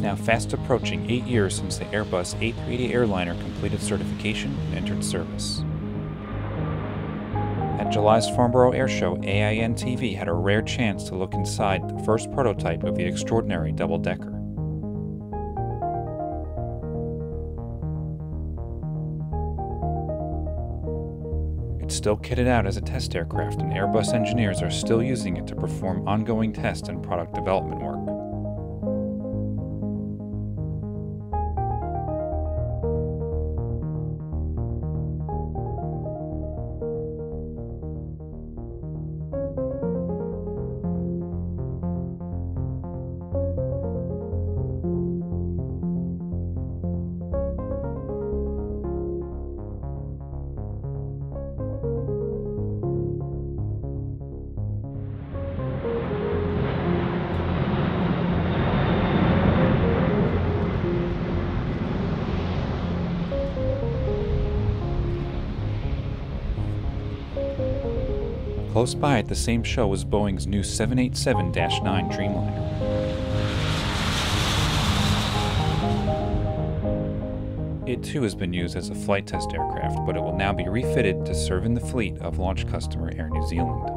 now fast approaching eight years since the Airbus A380 airliner completed certification and entered service. At July's Farnborough Air Show, AIN TV had a rare chance to look inside the first prototype of the extraordinary double decker. It's still kitted out as a test aircraft, and Airbus engineers are still using it to perform ongoing test and product development work. Close by at the same show was Boeing's new 787 9 Dreamliner. It too has been used as a flight test aircraft, but it will now be refitted to serve in the fleet of launch customer Air New Zealand.